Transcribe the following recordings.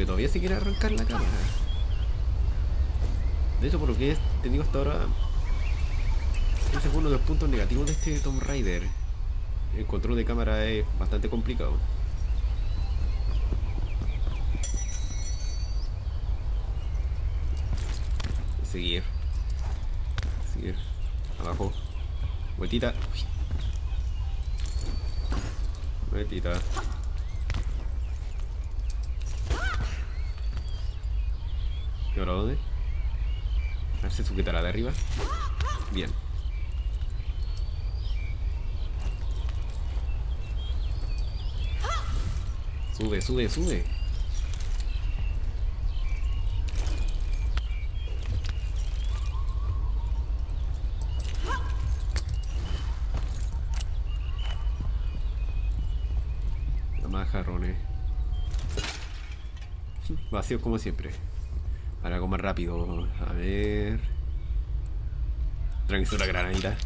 que todavía se quiere arrancar la cámara. De hecho, por lo que he tenido hasta ahora, ese fue uno de los puntos negativos de este Tomb Raider. El control de cámara es bastante complicado. Seguir. Seguir. Abajo. Vueltita. Vueltita. ¿Y ahora dónde? A ver si sujeta la de arriba. Bien. Sube, sube, sube. Más jarrones. Vacío como siempre. Ahora algo más rápido. A ver. Tranquilo la granadita.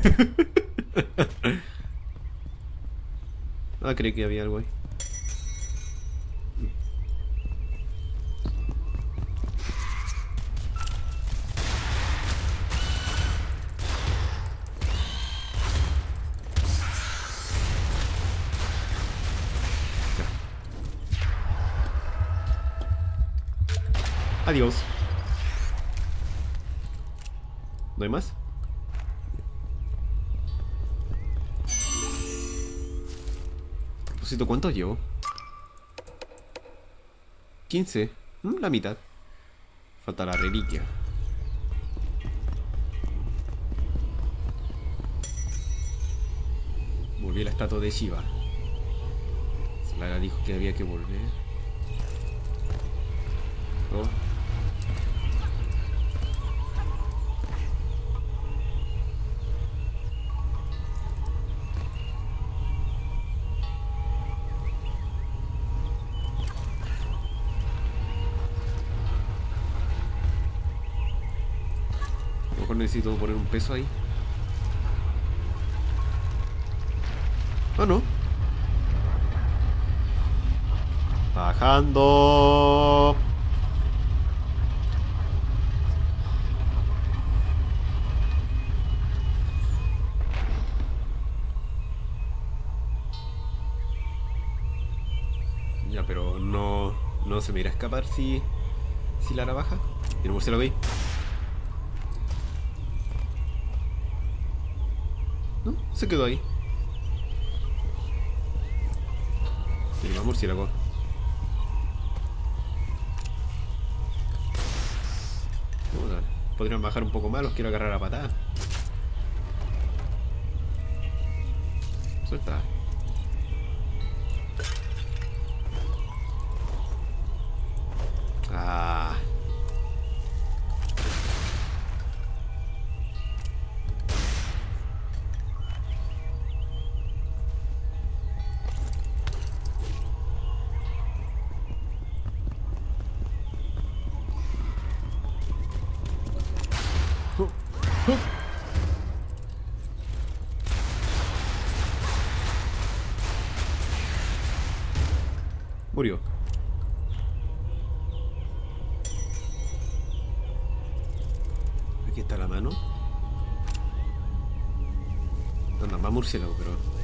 ah, creí que había algo ahí. Adiós. ¿No hay más? Propósito, ¿cuántos llevo? 15. Mm, La mitad. Falta la reliquia. Volví a la estatua de Shiva. Lara dijo que había que volver. Necesito poner un peso ahí. Ah, no. Bajando. Ya, pero no, no se me irá a escapar si, si Lara baja. Y el murciélago ahí. Se quedó ahí. Y más murciélago. Puta, Podrían bajar un poco más, los quiero agarrar a patada. Suelta. Murió. Aquí está la mano. Anda, más murciélago, pero